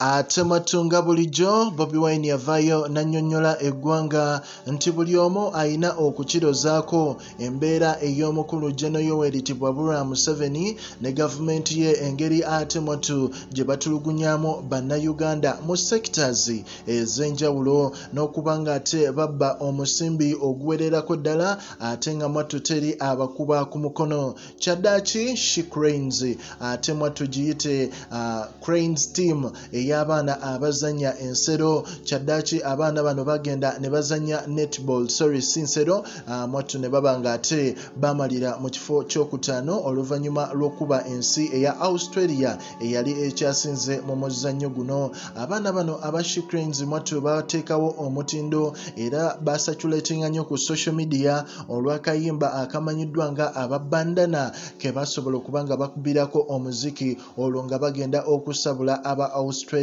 ate matunga bulijjo bobi wine yavaayo n'annyonnyola eggwanga nti buli omu ayina okukirozaako. Embeera ey'omukulu geno yoweri tibwabulwa museveni ne gavumenti ye engeri ate motu gye batulugunyaamu bannayuganda mu sectors ez'enjawulo. N'okuba nga ate babba omusimbi oguwererako ddala ate nga mwattu teri abakuba ku mukono. Kyaddaaki she cranes ate mwattu giyite uh, cranes team ey'abaana abazanya ensero. Kyaddaaki abaana bano bagenda ne bazanya netball. Sorry si nsero uh, mwattu ne baba nga ate bamalira mu kifo kyokutaano oluvannyuma lw'okuba ensi eya australia eyali ekyasinze mu muzannyo guno. Abaana bano aba shicranes mwattu bateekawo omutindo era basaculatinga nnyo ku social media olw'akayimba akamanyiddwa nga ababandana ke basobola okuba nga bakubirako omuziki olwo nga bagenda okusabula aba australia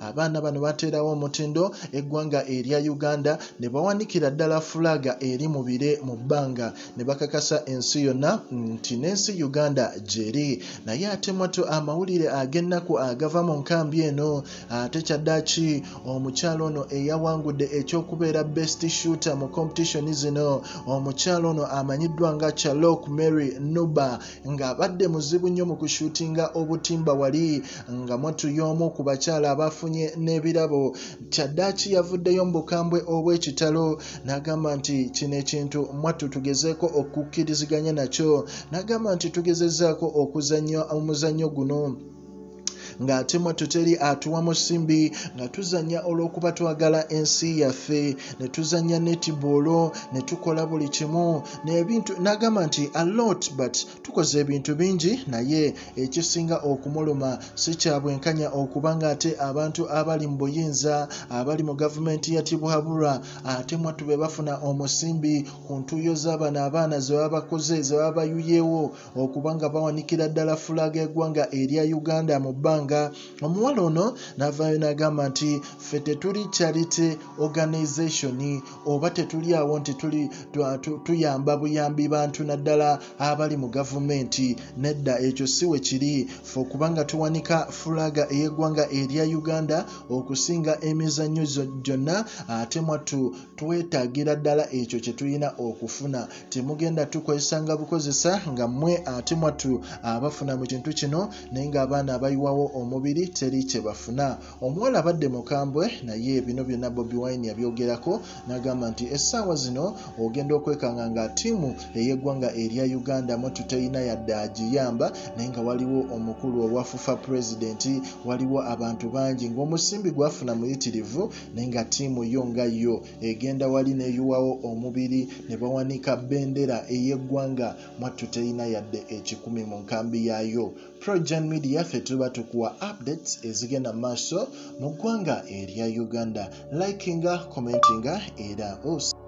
abaana bano bateerawo omutindo eggwanga erya uganda ne bawanikira ddala fulaga eri mu bire mu bbanga. Ne bakakasa ensi yonna nti n'ensi uganda gyeri naye ate mwattu amawulire ag'ennaku agava mu nkambi eno ate kyaddaaki omukyalo ono eyawangudde ekyokubeera best shooter mu competition zino. Omukyalo ono amanyiddwa nga charlok mary nuba ng'abadde muzibu nnyo mu kushuutinga obutimba wali nga mwattu y'omu ku bakyala abafunye n'ebirabo. Kyaddaaki yavuddeyo mu bukambwe obw'ekitalo n'agamba nti kino ekintu mwattu tugezeeko okukkiriziganya nakyo. N'agamba nti tugezezzaako okuzannya omuzannyo guno ng'ate mwattu teri atuwamu simbi nga tuzannya olw'okuba twagala ensi yaffe ne tuzannya netiboolo ne tukola buli kimu n'ebintu n'agamba nti a lot but tukoze ebintu bingi naye ekisinga okumuluma si kya bwenkanya okuba nga ate abantu abali mu buyinza abali mu gavumenti ya tibwabulwa ate mwattu be bafuna omusimbi ku ntuuyo z'abano abaana ze baba bakoze ze baba bayuyeewo okuba nga bawanikira ddala fulaga eggwanga erya uganda mu bbanga omuwala ono n'avaayo n'agamba nti ffe tetuli charity organization oba tetuli awo nti tuli tuyamba buyambi bantu naddala abali mu gavumenti. Nedda ekyo si we kiri ffe okuba nga tuwanika fulaga ey'eggwanga erya uganda okusinga emizannyo gyonna ate mwattu twetaagira ddala ekyo kye tulina okufuna. Temugenda tukozesanga bukozesa nga mmwe ate mwattu abafuna mu kintu kino naye ng'abaana abayiwawo omubiri teri kye bafuna. Omuwala abadde mukambwe naye bino byonna bobi wine yabyogerako n'agamba nti essaawa zino ogenda okwekanga nga ttiimu ey'eggwanga erya uganda mwattu terina yadde agiyamba naye nga waliwo omukulu owafufa pulezidenti waliwo abantu bangi ng'omusimbi gwafuna muyitirivu naye nga ttiimu yo nga yo egenda wali neeyiwawo omubiri ne bawanika bendera ey'eggwanga mwattu terina yadde ekikumi mu nkambi yaayo. Progen media ffe tuba tukuwa updates ezigenda mu maaso mu ggwanga erya uganda. Likinga commentinga era os